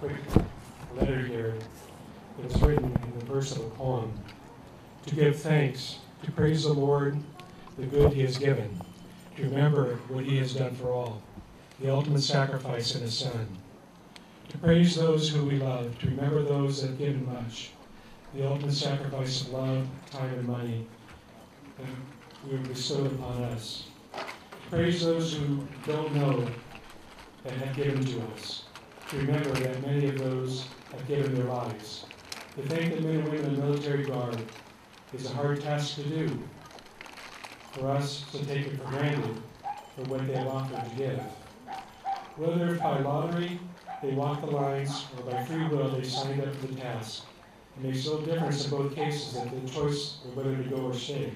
that is written in the verse of a poem. To give thanks, to praise the Lord, the good he has given, to remember what he has done for all, the ultimate sacrifice in his Son. To praise those who we love, to remember those that have given much, the ultimate sacrifice of love, time, and money that we have bestowed upon us. Praise those who don't know and have given to us. To remember that many of those have given their lives. To thank the men and women of the military guard is a hard task to do. For us to take it for granted for what they have offered to give. Whether by lottery they walk the lines or by free will they signed up for the task. It makes no difference in both cases that the choice of whether to go or stay.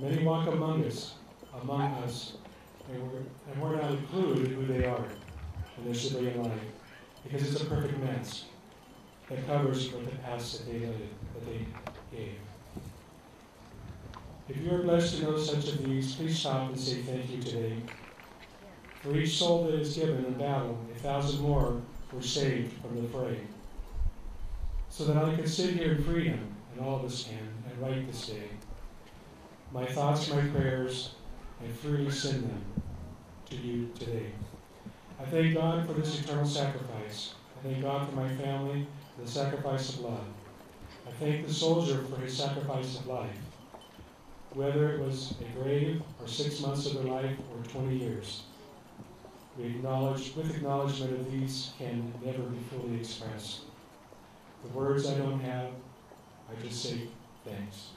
Many walk among us, among us, and we're, and we're not included who they are in their civilian life because it's a perfect mess that covers what the past that they did, that they gave. If you are blessed to know such of these, please stop and say thank you today. For each soul that is given in battle, a thousand more were saved from the fray. So that I can sit here in freedom, and all of us can, and write this day. My thoughts, my prayers, I freely send them to you today. I thank God for this eternal sacrifice. I thank God for my family, for the sacrifice of love. I thank the soldier for his sacrifice of life, whether it was a grave or six months of their life or 20 years. We acknowledge, with acknowledgement of these, can never be fully expressed. The words I don't have, I just say thanks.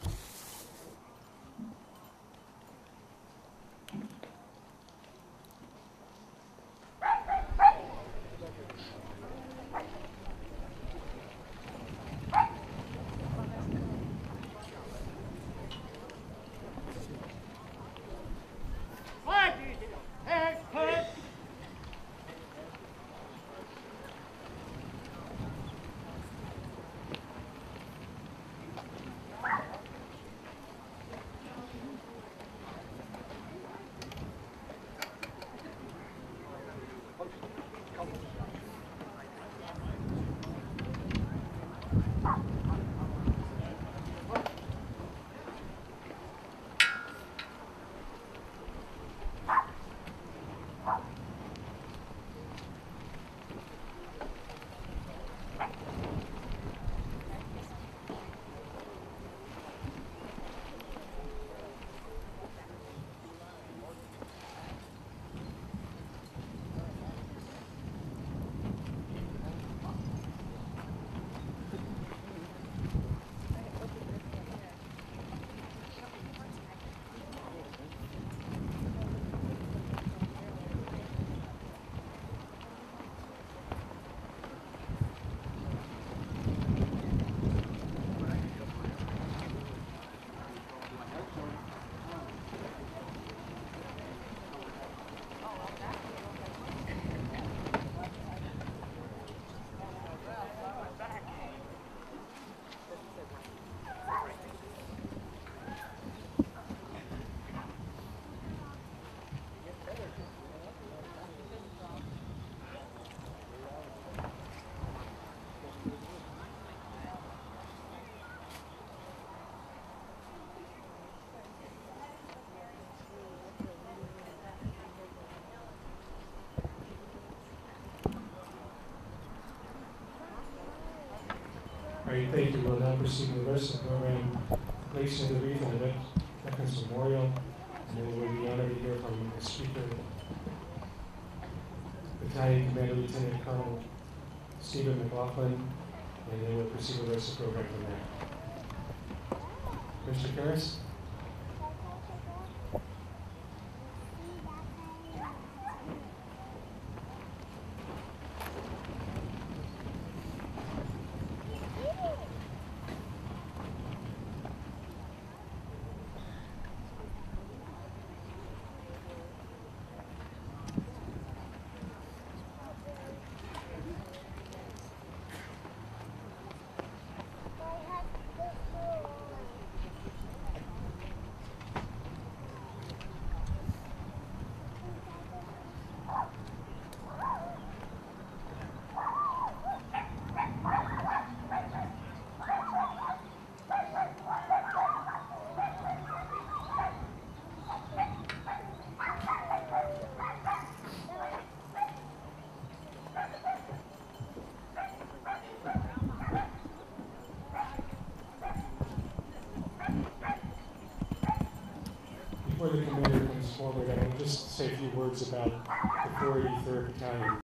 All thank you. We'll now proceed with the rest of the program, placing the wreath on the Veterans Memorial, and then we'll be honored to hear from the speaker, Battalion Commander Lieutenant Colonel Stephen McLaughlin, and then we'll proceed with the rest of the program from there. Mr. forward, I will just say a few words about the 483rd Battalion.